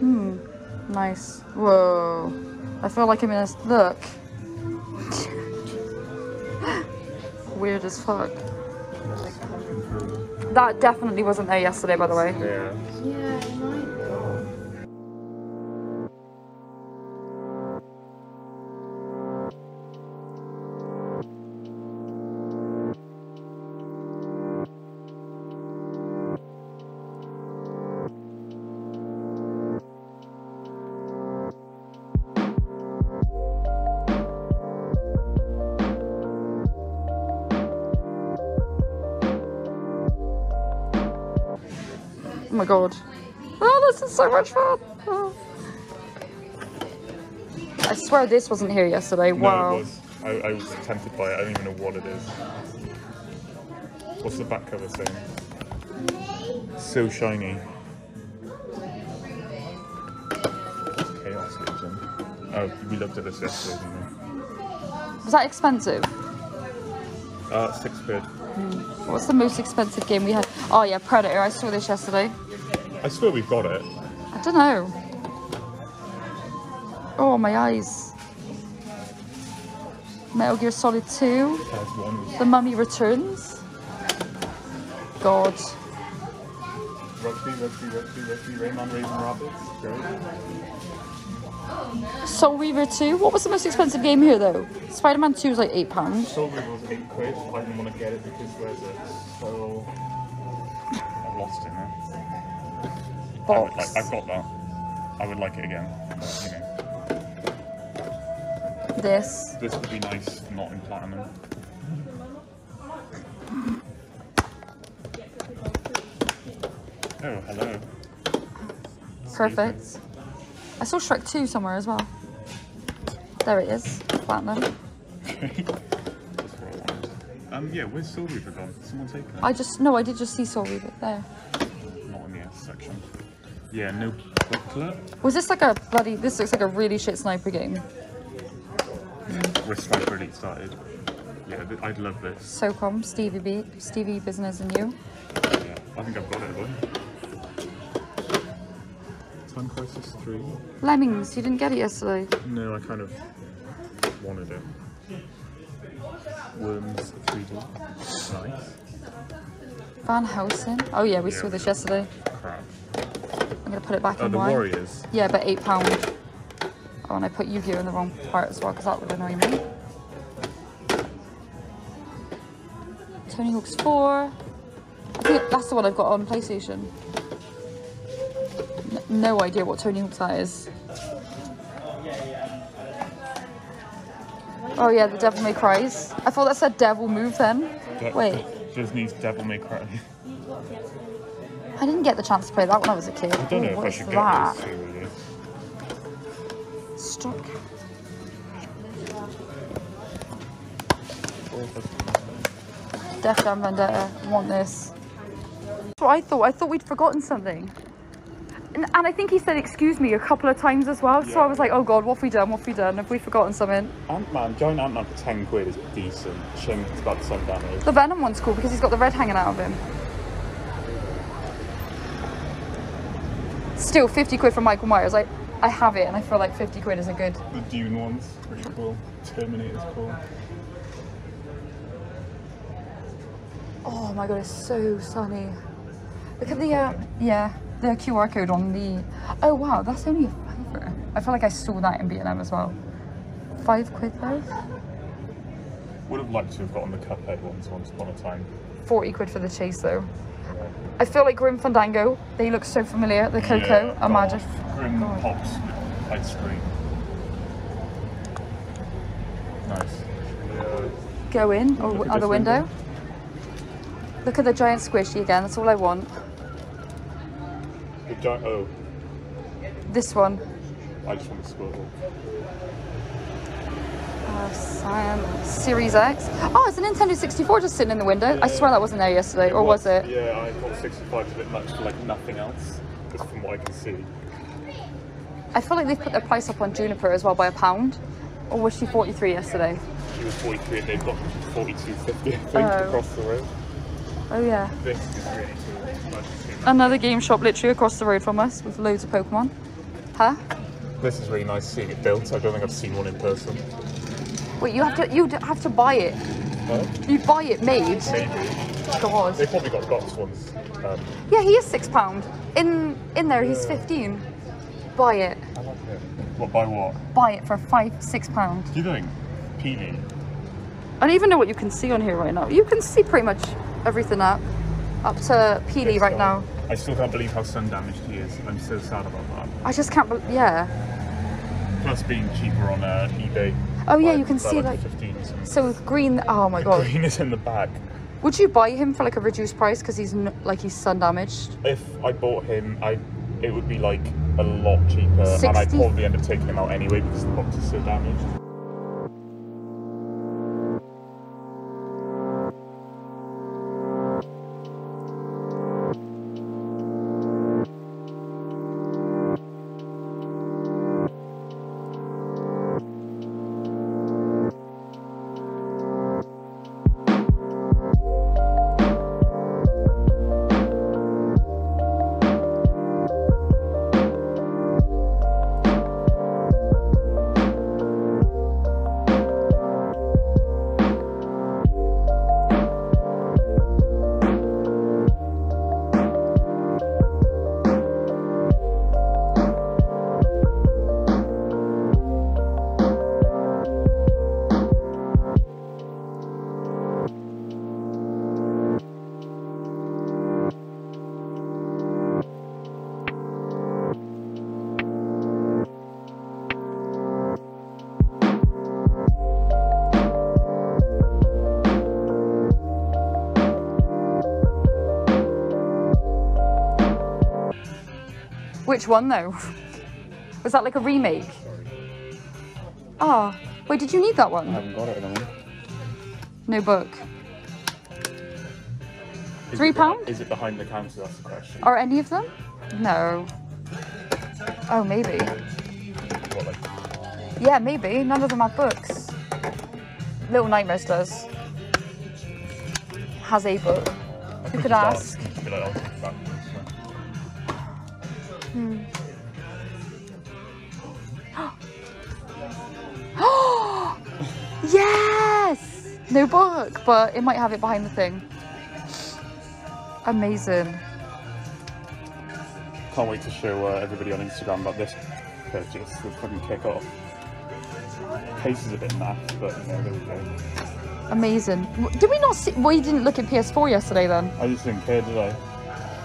Hmm. Nice. Whoa. I feel like I'm in a look. Weird as fuck. That definitely wasn't there yesterday, by the way. Yeah. Yeah, my god. Oh, this is so much fun. Oh. I swear this wasn't here yesterday. Wow. No, it was. I, I was tempted by it. I don't even know what it is. What's the back cover saying? So shiny. Chaos Legion. Oh, we looked at this yesterday, didn't we? Was that expensive? Uh, six quid. What's the most expensive game we had? Oh yeah, Predator. I saw this yesterday. I swear we've got it. I don't know. Oh, my eyes. Metal Gear Solid 2. The Mummy Returns. God. Rugby, rugby, rugby, rugby, Rayman, Raven. Great. Soul Reaver 2. What was the most expensive game here though? Spider-Man 2 was like £8. Soul Reaver was eight quid. I didn't want to get it because where's it? So I've lost it now. Box. like, I've got that. I would like it again. But, you know, This. this would be nice, not in platinum. Oh, hello. Perfect. I saw Shrek 2 somewhere as well. There it is. Platinum. That's what I wanted. Um, yeah, where's Soul Reaver gone? Someone take it? I just, no, I did just see Soul Reaver there. Not in the S section. Yeah, no booklet. Was this like a bloody, this looks like a really shit sniper game. Where Sniper Elite started. Yeah, I'd love this. SOCOM, Stevie B, Stevie Business and You. Yeah, I think I've got it, boy. Time Crisis 3. Lemmings, you didn't get it yesterday. No, I kind of wanted it. Worms 3D. Nice. Van Helsing. Oh yeah, we Yeah. saw this yesterday. Crap. I'm gonna put it back Oh, in the white. Warriors. Yeah, but eight pound. Oh, and I put Yu-Gi-Oh in the wrong part as well because that would annoy me. Tony Hawk's 4. I think that's the one I've got on PlayStation. N- no idea what Tony Hawk's that is. Oh yeah, the Devil May Cries. I thought that said Devil Move then. Wait, Disney's Devil May Cry. I didn't get the chance to play that when I was a kid. I don't know Ooh, if I should that? get two, really. Stop. Def Jam Vendetta. Want this? That's what I thought. I thought we'd forgotten something. And, and I think he said excuse me a couple of times as well. So I was like, oh god, what have we done? What have we done? Have we forgotten something? Ant-Man, giant Ant-Man for 10 quid is decent. Shame it's about the same damage. The Venom one's cool because he's got the red hanging out of him. Still 50 quid from Michael Myers. Like, I have it and I feel like 50 quid isn't good. The Dune ones, pretty cool. Terminator's cool. Oh my god, it's so sunny. Look at the, uh, yeah, the QR code on the, oh wow, that's only a fiver. I feel like I saw that in B&M as well. Five quid though? Would have liked to have gotten the Cuphead ones once upon a time. 40 quid for the chase though. I feel like Grim Fandango, they look so familiar. The Coco, Yeah, Imagine. Grim God. Pops ice cream. Nice. Yeah. Go in, or Look other window. window. Look at the giant squishy again, that's all I want. The giant. Oh, This one. I just want the squirtle. Uh, Series X. Oh, it's a Nintendo 64 just sitting in the window. I swear that wasn't there yesterday, or was it? Yeah, I thought 65 was a bit much for like nothing else. Just from what I can see. I feel like they've put their price up on Juniper as well by a pound. Or was she 43 yesterday? She was 43 and they've got 42.50 I think Oh. across the road. Oh yeah. Really cool. Nice to see that. Another game shop literally across the road from us with loads of Pokemon. Huh? This is really nice seeing it built. I don't think I've seen one in person. Wait, you have to you have to buy it. Huh? You buy it made. God. They probably got box ones. Um, Yeah, he is six pound. In in there, he's fifteen. Buy it. I like it. What by what? Buy it for five six pound. Do you think? Peely. I don't even know what you can see on here right now. You can see pretty much everything up up to Peely right now. I still can't believe how sun damaged he is. I'm so sad about that. I just can't. bel yeah. Plus being cheaper on uh, eBay. Oh yeah, you can see like 15 so with green. Oh my god. Green is in the bag. Would you buy him for like a reduced price because he's n- like he's sun damaged? If I bought him, I it would be like a lot cheaper, and I'd 60? probably end up taking him out anyway because the box is so damaged. Which one though? Was that like a remake? Oh, wait, did you need that one? I haven't got it at the moment. No book. Is Three it behi- pound? Is it behind the counter? That's the question. Are any of them? No. Oh, maybe. What, like, Yeah, maybe. None of them have books. Little Nightmares does. Has a book. Who could ask. You could be like, I'll take that. Yes! No book, but it might have it behind the thing. Amazing. Can't wait to show uh, everybody on Instagram about this purchase. The fucking kick off. Case is a bit naff, but you know, there we go. Amazing. Did we not see? We didn't look at PS4 yesterday then. I just didn't care, did I?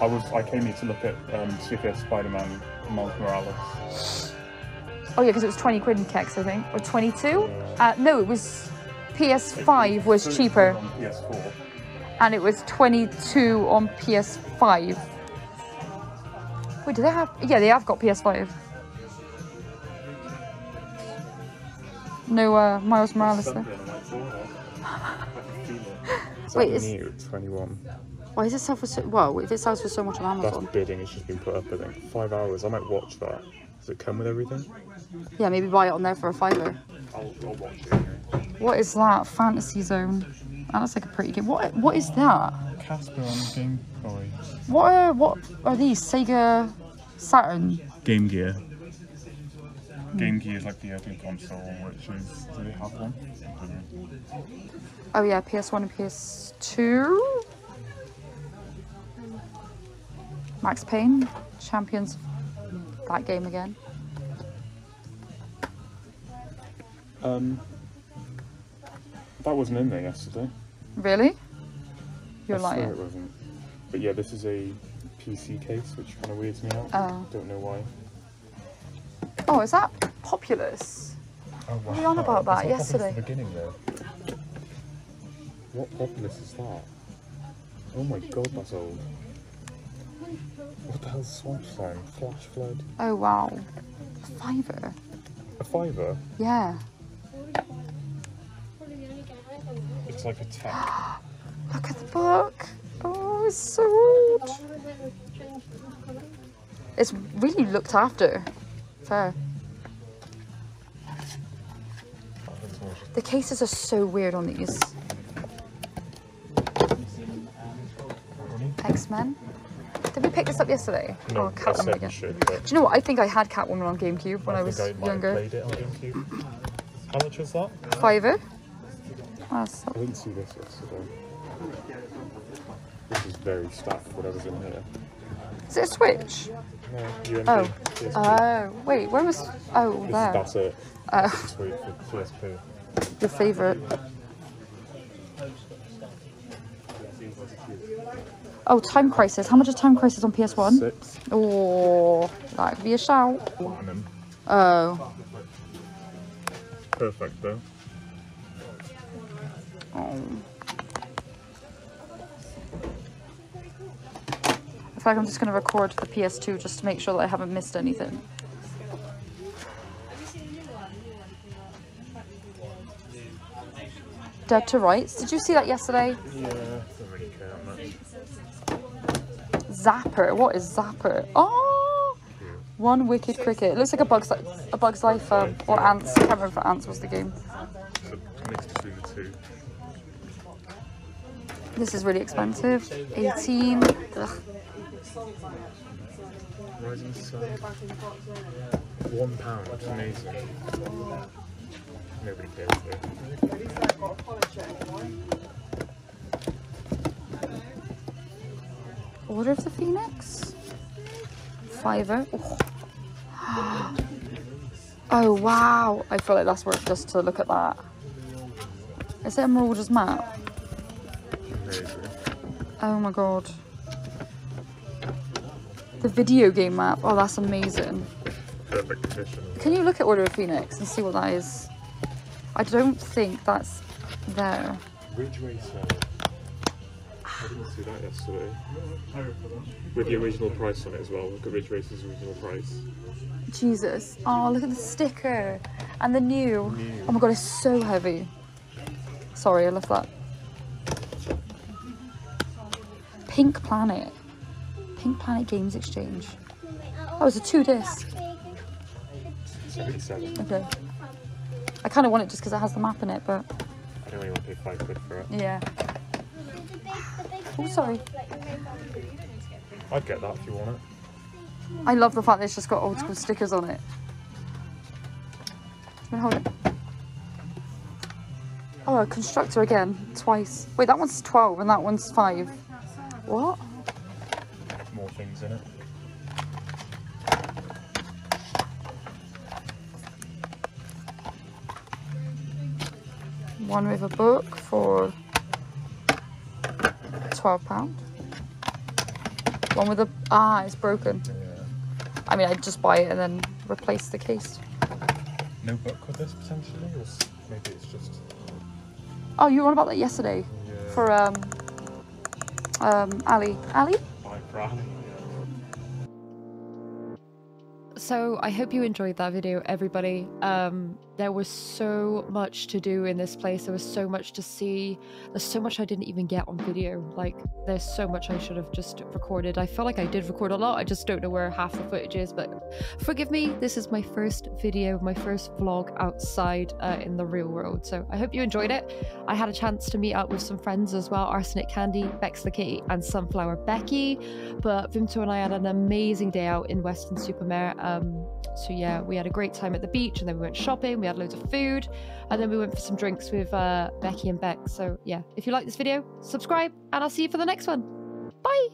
I was I came here to look at um, Super Spider-Man Miles Morales. Oh yeah, because it was 20 quid in CeX, I think, or 22. Uh, no, it was PS5 was It's cheaper, on PS4. and it was 22 on PS5. Wait, do they have? Yeah, they have got PS5. No, uh, Miles Morales though. Something on my forehead. I can feel it. It's Wait, new, 21. Why is it sell for so? Well, if it sells for so much on That's Amazon, bidding. It's just been put up. I think five hours. I might watch that. Does it come with everything? yeah, maybe buy it on there for a fiver. I'll, I'll watch it. What is that? Fantasy Zone. That looks like a pretty game. What? What is that? Casper on Game Boy. What are what are these? Sega Saturn. Game Gear. Hmm. Game Gear is like the other console, which is. Do they have one? I don't know. Oh yeah, PS1 and PS2. Max Payne, champions. That game again. Um, that wasn't in there yesterday. Really? You're I lying. it wasn't. But yeah, this is a PC case, which kind of weirds me out. Oh. Don't know why. Oh, is that Populous? Oh, wow. were you on about that yesterday? beginning there. What Populous is that? Oh my god, that's old. What the hell's Swamp Song? Flash Flood? Oh wow. A fiver. A fiver? Yeah. It's like a tech. Look at the book. Oh, it's so old. It's really looked after. Fair. The cases are so weird on these. X Men. Did we pick this up yesterday? No, oh, I Catwoman again. should, Do you know what? I think I had Catwoman on GameCube when I, I was I younger. played it on GameCube. How much was that? Fiver. That's I didn't see this yesterday. This is very stacked, whatever's in here. is it a Switch? No, UMD. Oh. PSP. Oh, wait, where was? Oh, This- there. That's it. Oh. Sweet. Your favourite. Oh, Time Crisis. How much is Time Crisis on PS1? Six. Oh, that could be a shout. Platinum. Oh. Perfect though. oh. I feel like I'm just going to record the PS2 just to make sure that I haven't missed anything. Dead to Rights. Did you see that yesterday? Yeah. Don't really care. Zapper. What is Zapper? Oh, one wicked cricket. It looks like a Bug's a Bug's Life um, or Ants. I can't remember if Ants was the game. It's a mix between the. This is really expensive. 18. Ugh. Rising Sun. One pound. That's amazing. Nobody cares though. Order of the Phoenix. Fiver. Oh. oh wow! I feel like that's worth just to look at that. Is it a Marauder's map? Oh my god. The video game map. Oh, that's amazing. Can you look at Order of Phoenix and see what that is? I don't think that's there. I didn't see that yesterday. With the original price on it as well. Look at Ridge Racer's original price. Jesus. Oh, look at the sticker. And the new. New. Oh my god, it's so heavy. Sorry, I left that. Pink Planet. Pink Planet Games Exchange. Oh, it's a two disc. 77. Okay. I kind of want it just because it has the map in it, but I don't really want to pay five quid for it. yeah. Oh, sorry. I'd get that if you want it. I love the fact that it's just got old school stickers on it. Hold it? Oh, a constructor again, twice. Wait, that one's 12 and that one's 5. What? More things in it. One with a book for £12. One with a. Ah, it's broken. Yeah. I mean, I'd just buy it and then replace the case. No book with this potentially? Or maybe it's just. Oh, you were on about that yesterday Yeah. for um, um, Ali. Ali? By Bradley. So I hope you enjoyed that video, everybody. Um, there was so much to do in this place. There was so much to see. There's so much I didn't even get on video. Like, there's so much I should have just recorded. I feel like I did record a lot. I just don't know where half the footage is. But forgive me. This is my first video, my first vlog outside uh, in the real world. So I hope you enjoyed it. I had a chance to meet up with some friends as well: Arsenic Candy, Bex the Kitty, and Sunflower Becky. But Vimto and I had an amazing day out in Weston Super Mare. Um, so yeah, we had a great time at the beach, and then we went shopping. We had loads of food, and then we went for some drinks with uh, Becky and Beck. So yeah, if you like this video, subscribe, and I'll see you for the next one. Bye.